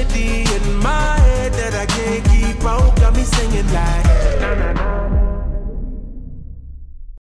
melody in my head that I can't keep out. Got me singing like.